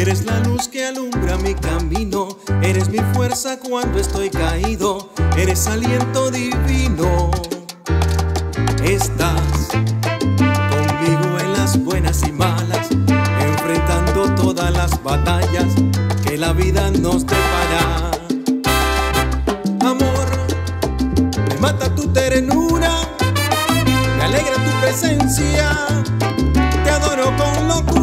Eres la luz que alumbra mi camino, eres mi fuerza cuando estoy caído, eres aliento divino. Estás conmigo en las buenas y malas, enfrentando todas las batallas que la vida nos depara. Amor, me mata tu ternura, me alegra tu presencia, te adoro con locura.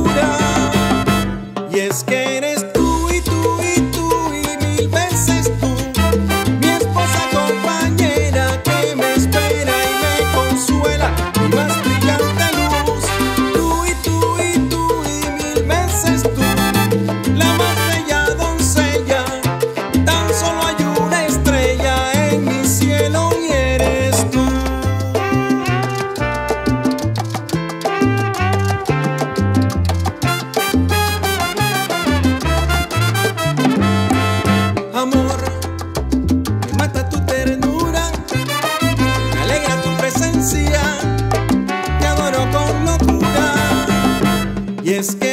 es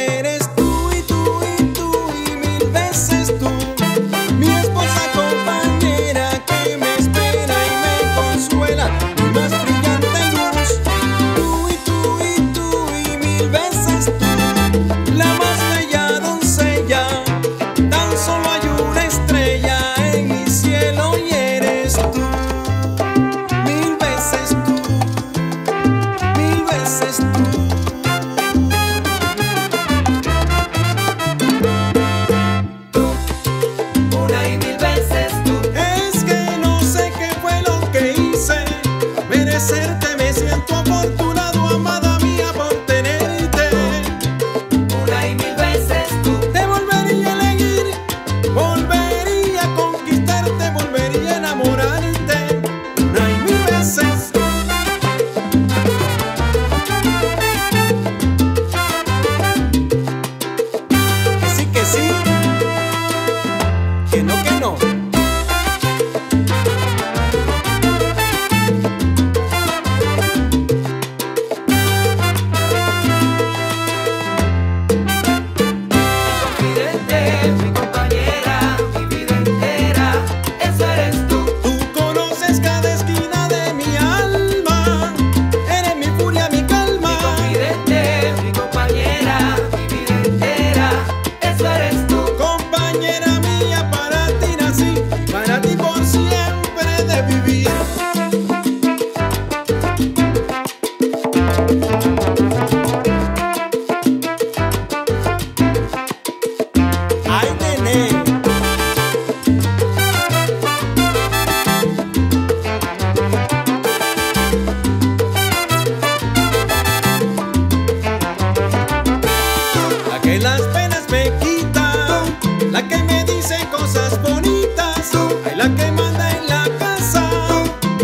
cosas bonitas. Hay la que manda en la casa,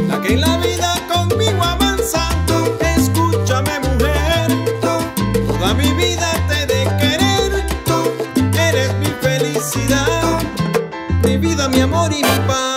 la que en la vida conmigo avanza. Escúchame, mujer, toda mi vida te de querer. Eres mi felicidad, mi vida, mi amor y mi paz.